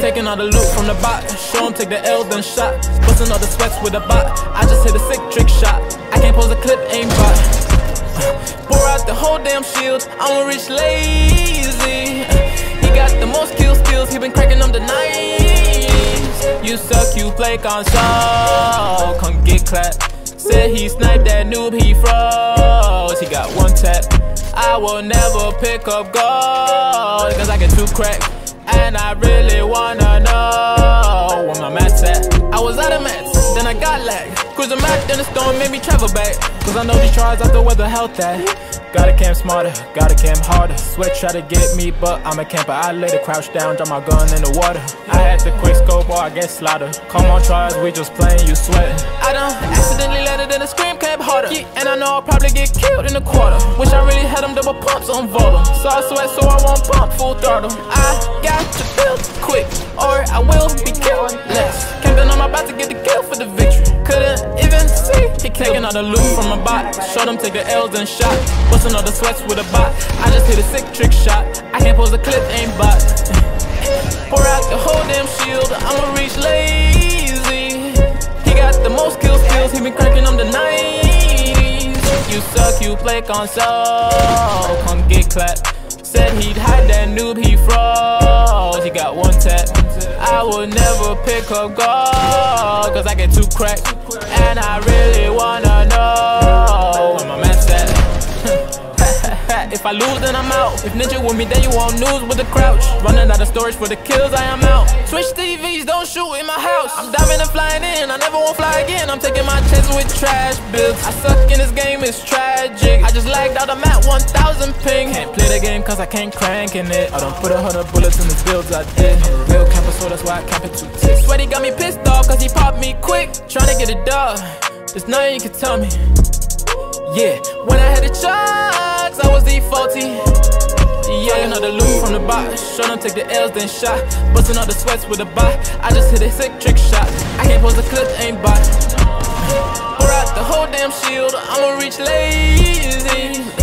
Taking all the loot from the bot. Show him take the L, then shot. Busting all the sweats with a bot. I just hit a sick trick shot. I can't pose a clip, aim bot. Pour out the whole damn shield. I'm a rich lazy. He got the most kill skills. He been cracking them the 90s. You suck, you play console. Come get clapped. Said he sniped that noob, he froze. He got one tap. I will never pick up gold, cause I get too cracked. And I really wanna know where my mats at. I was out of mats, then I got lag. Cruising back, then the storm made me travel back. Cause I know these tries where the health at. Gotta camp smarter, gotta camp harder. Sweat try to get me, but I'm a camper. I lay the crouch down, drop my gun in the water. I had to quick scope or I get slaughtered. Come on, tries, we just playing, you sweating. I done accidentally let it in the scream camp harder. Yeah, and I know I'll probably get killed in a quarter. Wish I really had them double pumps on Volta. So I sweat, so full throttle. I got to build quick, or I will be killed less. Camping, I'm about to get the kill for the victory. Couldn't even see. He taking all the loot from a bot. Showed him take the L's and shot. Busting all the sweats with a bot. I just hit a sick trick shot. I can't pose a clip, ain't bot. Pour out the whole damn shield. I'ma reach lazy. He got the most kill skills. He been cracking them the 90s. You suck, you play console. Come get clapped. Said he'd noob, he froze. He got one tap. I will never pick up gold, cause I get too cracked. And I really wanna know where my man's at. if I lose, then I'm out. If ninja with me, then you won't lose with a crouch. Running out of storage for the kills, I am out. Switch TVs, don't shoot in my house. I'm diving and flying in, I never won't fly again. I'm taking my chances with trash bills. I suck in this game, it's tragic. I just lagged out, I'm at 1000 ping. Can't play the game cause I can't crank in it. I don't put a hundred bullets in the builds I did. Real camper, so that's why I camp it too tick. Sweaty got me pissed off cause he popped me quick. Trying to get a dub. There's nothing you can tell me. Yeah, when I had the chucks, I was defaulty. Yeah, another loot from the box. Show them take the L's, then shot. Busting all the sweats with a bot. I just hit a sick trick shot. I can't pose a clip, ain't bot. Pour out the whole damn shield. I'ma reach lazy.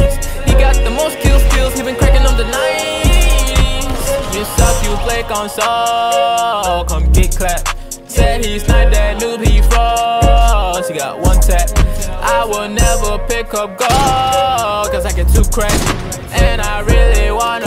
Skills. He been cracking them the 90s. You suck, you play console. Come get clapped. Said he sniped that noob, he froze. He got one tap. I will never pick up gold, cause I get too cracked. And I really wanna